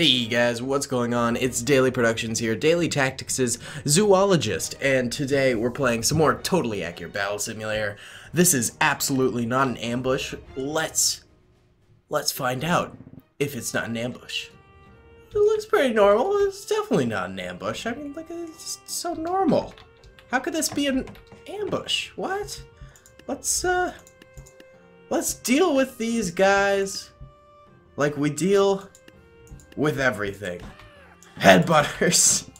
Hey guys, what's going on? It's Daley Productions here, Daley Tactics' Zoologist, and today we're playing some more Totally Accurate Battle Simulator. This is absolutely not an ambush. Let's... let's find out if it's not an ambush. It looks pretty normal. It's definitely not an ambush. I mean, look, it's so normal. How could this be an ambush? What? Let's, uh... Let's deal with these guys like we deal with everything. Headbutters.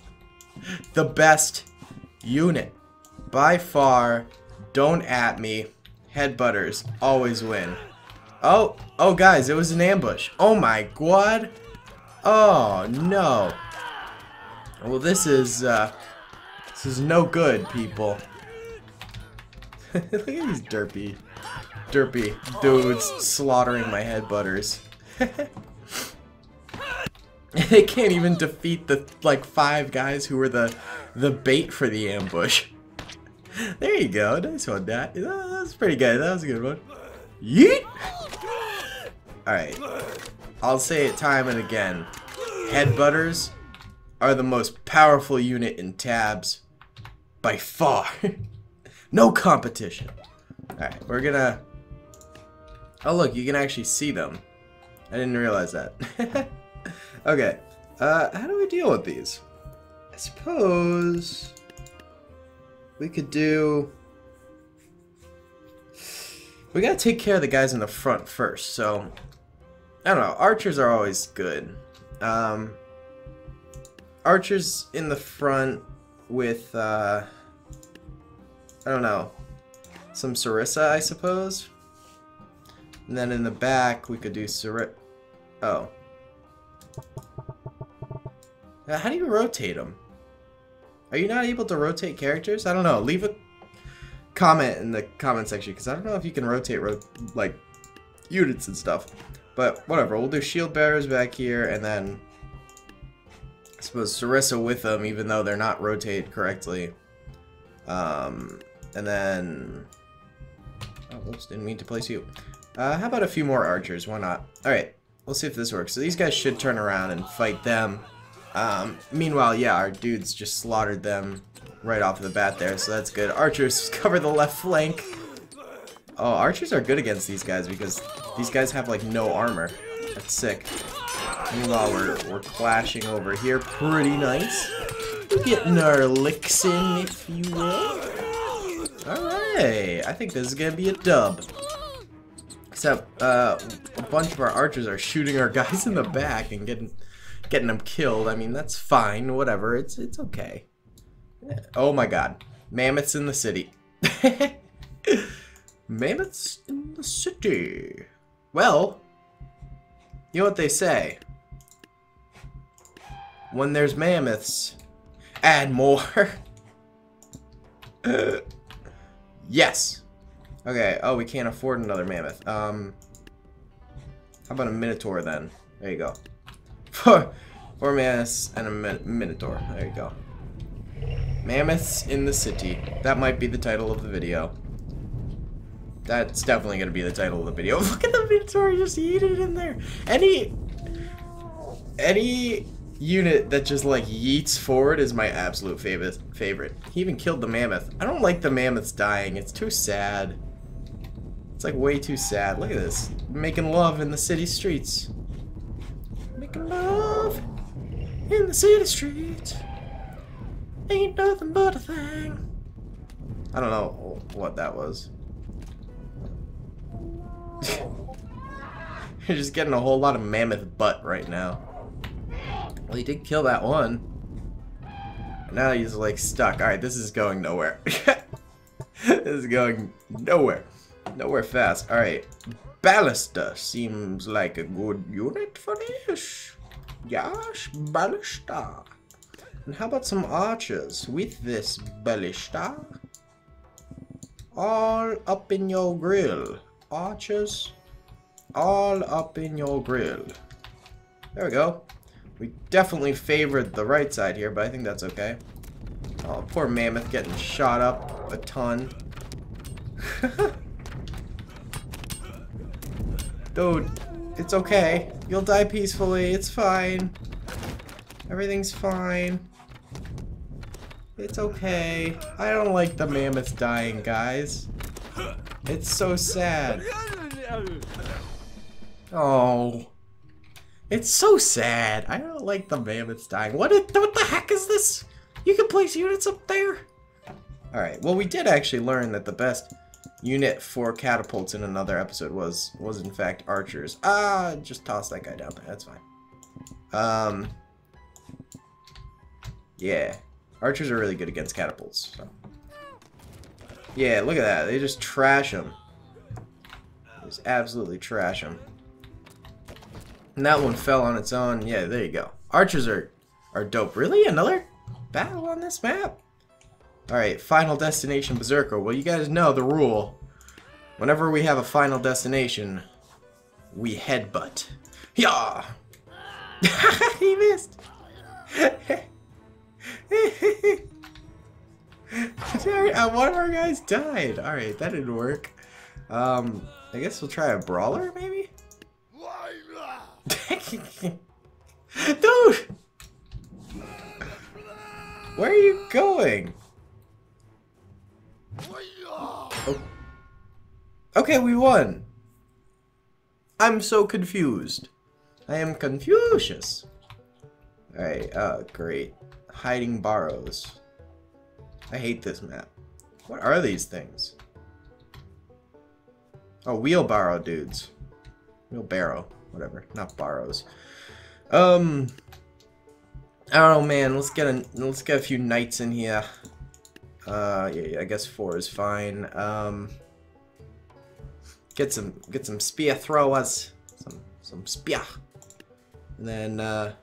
the best unit. By far. Don't at me. Headbutters always win. Oh, oh guys, it was an ambush. Oh my god. Oh no. Well, this is, uh, this is no good, people. Look at these derpy, derpy dudes slaughtering my headbutters. they can't even defeat the like five guys who were the the bait for the ambush. There you go. Nice one, That that's pretty good. That was a good one. Yeet! Alright. I'll say it time and again. Headbutters are the most powerful unit in tabs by far. no competition. Alright, we're gonna... Oh look, you can actually see them. I didn't realize that. Okay, uh, how do we deal with these? I suppose we could do... We gotta take care of the guys in the front first, so... I don't know, archers are always good. Um, archers in the front with, uh... I don't know, some Sarissa, I suppose? And then in the back, we could do Sarissa... Oh. Uh, how do you rotate them? Are you not able to rotate characters? I don't know. Leave a comment in the comment section because I don't know if you can rotate ro like units and stuff. But whatever, we'll do shield bearers back here and then I suppose Sarissa with them even though they're not rotated correctly. Um, and then oh, whoops, didn't mean to place you. Uh, how about a few more archers? Why not? Alright, let's see if this works. So these guys should turn around and fight them. Um, meanwhile, yeah, our dudes just slaughtered them right off the bat there, so that's good. Archers cover the left flank. Oh, archers are good against these guys because these guys have, like, no armor. That's sick. Meanwhile, we're, we're clashing over here. Pretty nice. We're getting our licks in, if you will. Alright, I think this is going to be a dub. Except, uh, a bunch of our archers are shooting our guys in the back and getting getting them killed. I mean, that's fine. Whatever. It's it's okay. Oh my god. Mammoths in the city. Mammoths in the city. Well, you know what they say. When there's mammoths, add more. yes. Okay, oh, we can't afford another mammoth. Um, how about a minotaur then? There you go. Four, four mammoths and a min minotaur. There you go. Mammoths in the city. That might be the title of the video. That's definitely going to be the title of the video. Look at the minotaur just yeeted in there. Any... Any unit that just like yeets forward is my absolute favorite favorite. He even killed the mammoth. I don't like the mammoths dying. It's too sad. It's like way too sad. Look at this. Making love in the city streets. Making love in the city streets. Ain't nothing but a thing. I don't know what that was. You're just getting a whole lot of mammoth butt right now. Well, he did kill that one. Now he's like stuck. Alright, this is going nowhere. this is going nowhere. Nowhere fast. Alright. Ballista seems like a good unit for this. Yes, ballista. And how about some archers with this ballista? All up in your grill. Archers, all up in your grill. There we go. We definitely favored the right side here, but I think that's okay. Oh, poor Mammoth getting shot up a ton. Dude, it's okay. You'll die peacefully. It's fine. Everything's fine. It's okay. I don't like the mammoths dying, guys. It's so sad. Oh. It's so sad. I don't like the mammoths dying. What, is, what the heck is this? You can place units up there? Alright, well we did actually learn that the best unit for catapults in another episode was, was in fact archers. Ah, just toss that guy down there. That's fine. Um, yeah. Archers are really good against catapults. So. Yeah, look at that. They just trash them. Just absolutely trash them. And that one fell on its own. Yeah, there you go. Archers are, are dope. Really? Another battle on this map? Alright, Final Destination Berserker. Well, you guys know the rule. Whenever we have a final destination, we headbutt. Yeah! he missed! Uh, one of our guys died. Alright, that didn't work. Um, I guess we'll try a brawler, maybe? Dude! Where are you going? Oh. Okay, we won. I'm so confused. I am Confucius. Alright, uh, great. Hiding Barrows. I hate this map. What are these things? Oh, wheelbarrow dudes. Wheelbarrow. Whatever. Not barrows. Um... I don't know, man. Let's get a let's get a few knights in here. Uh, yeah, yeah, I guess four is fine. Um, get some get some spear throwers, some some spear, and then uh,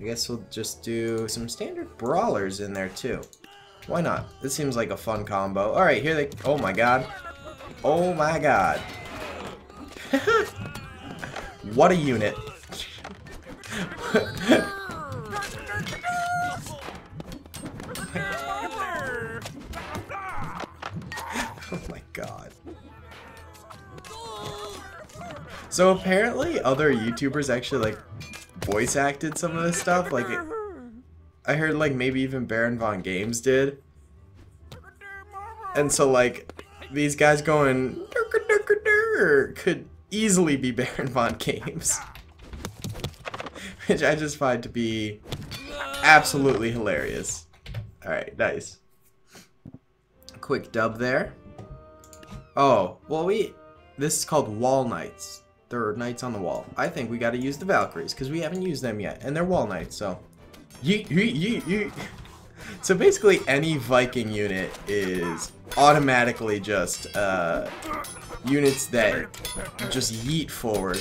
I guess we'll just do some standard brawlers in there too. Why not? This seems like a fun combo. Alright, here they... Oh my god. Oh my god. what a unit. So apparently other YouTubers actually like voice acted some of this stuff. Like, it, I heard like maybe even Baron Von Games did. And so like these guys going could easily be Baron Von Games. Which I just find to be absolutely hilarious. Alright, nice. Quick dub there. Oh, well we... This is called Wall Knights. There are knights on the wall. I think we gotta use the Valkyries, because we haven't used them yet. And they're wall knights, so... Yeet, yeet, yeet, yeet. So basically any Viking unit is automatically just uh, units that just yeet forward.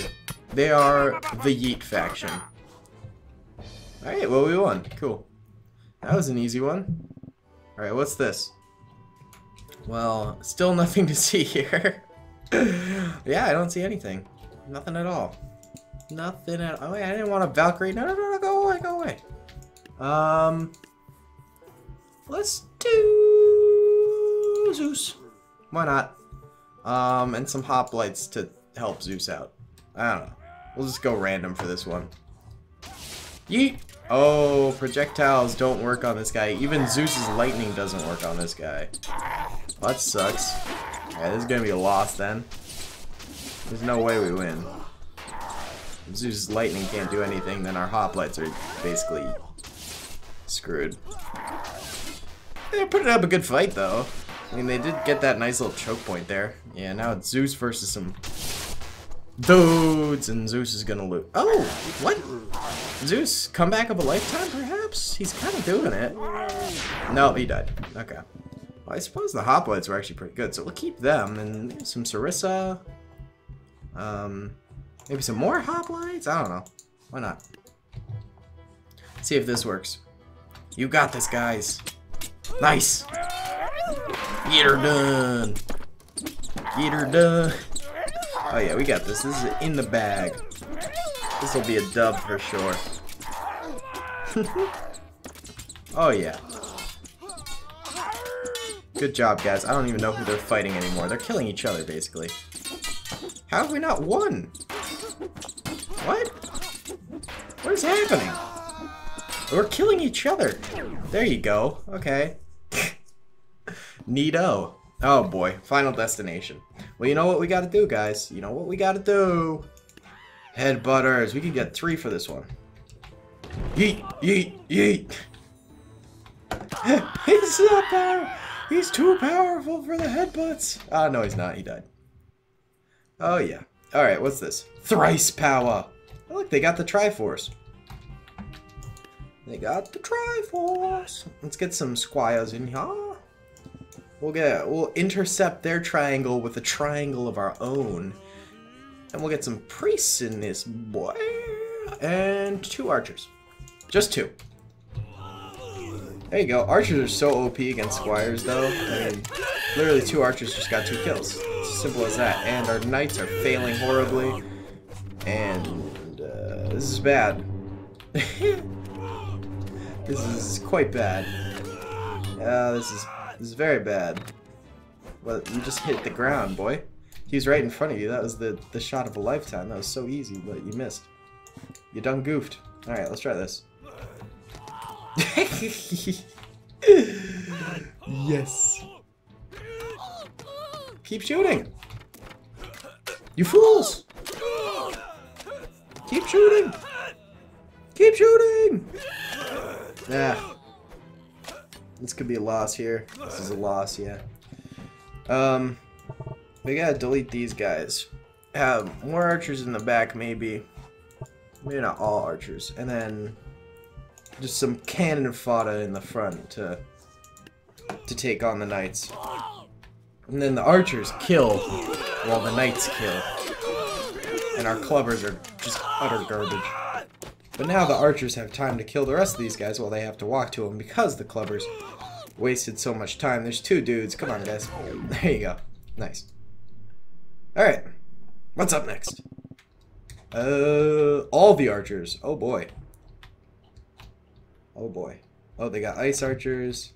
They are the yeet faction. Alright, well we won. Cool. That was an easy one. Alright, what's this? Well, still nothing to see here. yeah, I don't see anything. Nothing at all. Nothing at all. Oh, wait, I didn't want a Valkyrie. No, no, no, no, go away, go away. Um, let's do Zeus. Why not? Um, and some hoplites to help Zeus out. I don't know. We'll just go random for this one. Yeet! Oh, projectiles don't work on this guy. Even Zeus's lightning doesn't work on this guy. Well, that sucks. Yeah, this is gonna be a loss then. There's no way we win. If Zeus's lightning can't do anything, then our hoplites are basically screwed. They're putting up a good fight, though. I mean, they did get that nice little choke point there. Yeah, now it's Zeus versus some dudes, and Zeus is gonna lose. Oh, what? Zeus, comeback of a lifetime, perhaps? He's kind of doing it. No, he died. Okay. Well, I suppose the hoplites were actually pretty good, so we'll keep them, and some Sarissa. Um, maybe some more hoplites? I don't know. Why not? See if this works. You got this, guys. Nice. Get her done. Get her done. Oh yeah, we got this. This is in the bag. This will be a dub for sure. oh yeah. Good job, guys. I don't even know who they're fighting anymore. They're killing each other, basically. How have we not won? What? What is happening? We're killing each other. There you go. Okay. Neato. Oh boy, final destination. Well, you know what we gotta do, guys. You know what we gotta do. Head butters. We can get three for this one. Yeet, yeet, yeet. he's not power. He's too powerful for the headbutts. Ah, no, he's not. He died. Oh, yeah. Alright, what's this? Thrice power. Oh, look, they got the Triforce. They got the Triforce. Let's get some squires in here. We'll get we'll intercept their triangle with a triangle of our own. And we'll get some priests in this boy. And two archers. Just two. There you go. Archers are so OP against squires, though. I mean, literally two archers just got two kills. Simple as that. And our knights are failing horribly. And uh, this is bad. this is quite bad. Uh, this is this is very bad. Well, you just hit the ground, boy. He was right in front of you. That was the, the shot of a lifetime. That was so easy, but you missed. You done goofed. Alright, let's try this. yes. Keep shooting. You fools. Keep shooting. Keep shooting. Yeah. This could be a loss here. This is a loss, yeah. Um, we gotta delete these guys. Have more archers in the back, maybe. Maybe not all archers. And then just some cannon fodder in the front to to take on the knights. And then the archers kill while the knights kill. And our clubbers are just utter garbage. But now the archers have time to kill the rest of these guys while they have to walk to them because the clubbers wasted so much time. There's two dudes. Come on, guys. There you go. Nice. Alright. What's up next? Uh, all the archers. Oh boy. Oh boy. Oh, they got ice archers,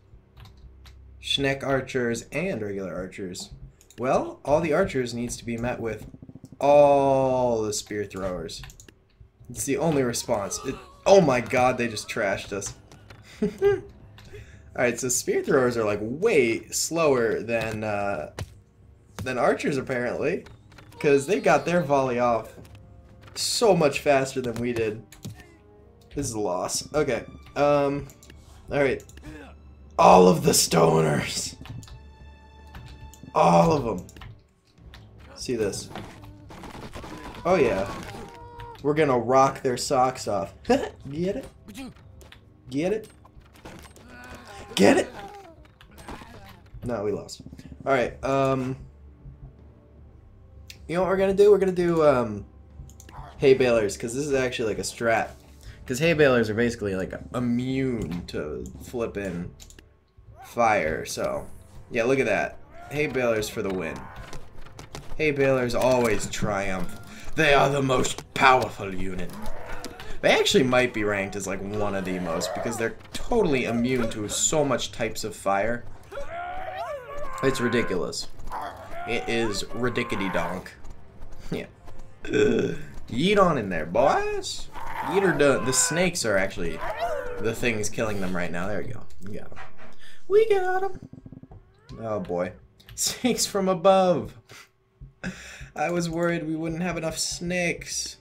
Schneck archers, and regular archers. Well, all the archers needs to be met with all the spear throwers. It's the only response. It, oh my god, they just trashed us. Alright, so spear throwers are like way slower than uh, than archers apparently. Because they got their volley off so much faster than we did. This is a loss. Okay. Um Alright. All of the stoners. All of them. See this. Oh yeah. We're gonna rock their socks off. Get it? Get it? Get it? No, we lost. Alright, um... You know what we're gonna do? We're gonna do, um... Hay balers, because this is actually like a strat. Because hay balers are basically like immune to flipping fire, so... Yeah, look at that. Hay balers for the win. Hay balers always triumph. They are the most powerful unit. They actually might be ranked as like one of the most because they're totally immune to so much types of fire. It's ridiculous. It is ridiculous donk. Yeah. Ugh. Yeet on in there, boys. Yeet done. The snakes are actually the things killing them right now. There we go. We got them. We got them. Oh boy. Snakes from above. I was worried we wouldn't have enough snakes.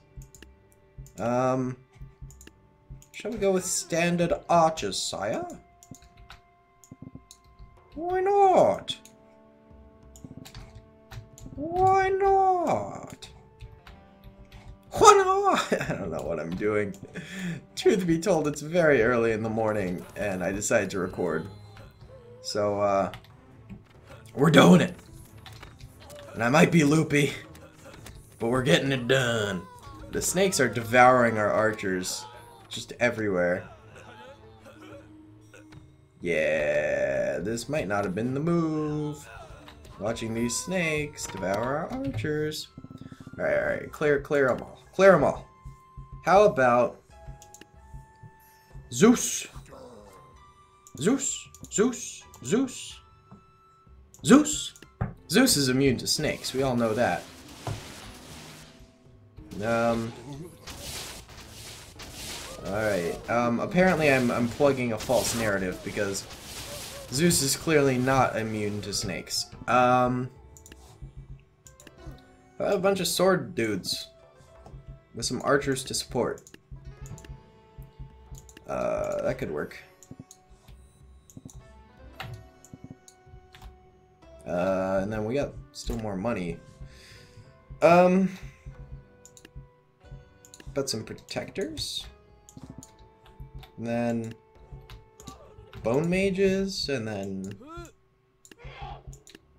Um, shall we go with standard archers, sire? Why not? Why not? Why not? I don't know what I'm doing. Truth be told, it's very early in the morning, and I decided to record. So, uh, we're doing it. And I might be loopy, but we're getting it done. The snakes are devouring our archers just everywhere. Yeah, this might not have been the move. Watching these snakes devour our archers. Alright, alright, clear, clear them all. Clear them all. How about Zeus? Zeus, Zeus, Zeus, Zeus. Zeus is immune to snakes. We all know that. Um. Alright, um, apparently I'm, I'm plugging a false narrative because Zeus is clearly not immune to snakes. Um, a bunch of sword dudes with some archers to support. Uh, that could work. Uh, and then we got still more money. Um, but some protectors. And then bone mages, and then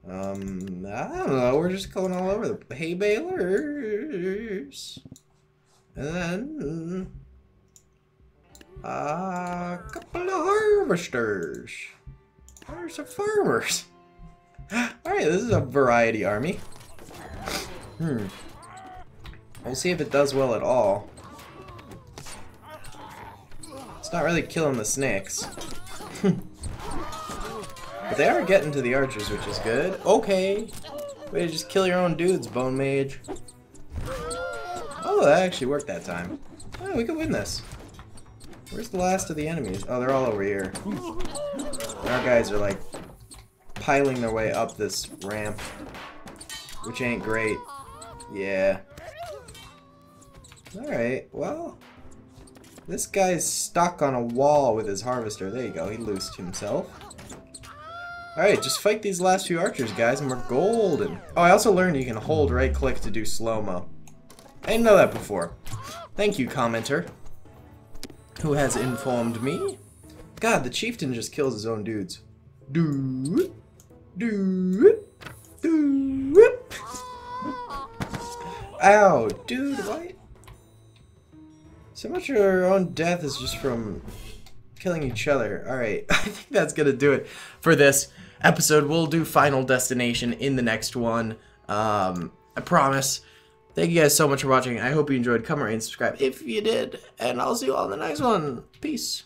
um, I don't know. We're just going all over the hay balers, and then a couple of harvesters. There's some farmers. Alright, this is a variety army. Hmm. We'll see if it does well at all. It's not really killing the snakes. but they are getting to the archers, which is good. Okay. Way to just kill your own dudes, Bone Mage. Oh, that actually worked that time. Oh, we could win this. Where's the last of the enemies? Oh, they're all over here. our guys are like piling their way up this ramp, which ain't great. Yeah. Alright, well, this guy's stuck on a wall with his harvester. There you go, he loosed himself. Alright, just fight these last few archers, guys, and we're golden. Oh, I also learned you can hold right-click to do slow-mo. I didn't know that before. Thank you, commenter, who has informed me. God, the chieftain just kills his own dudes. Do do do Ow, dude, why? So much of our own death is just from killing each other. Alright, I think that's gonna do it for this episode. We'll do Final Destination in the next one. Um, I promise. Thank you guys so much for watching. I hope you enjoyed. Come rate and subscribe if you did. And I'll see you all in the next one. Peace.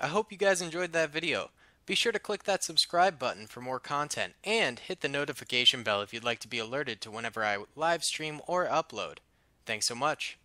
I hope you guys enjoyed that video. Be sure to click that subscribe button for more content and hit the notification bell if you'd like to be alerted to whenever I live stream or upload. Thanks so much.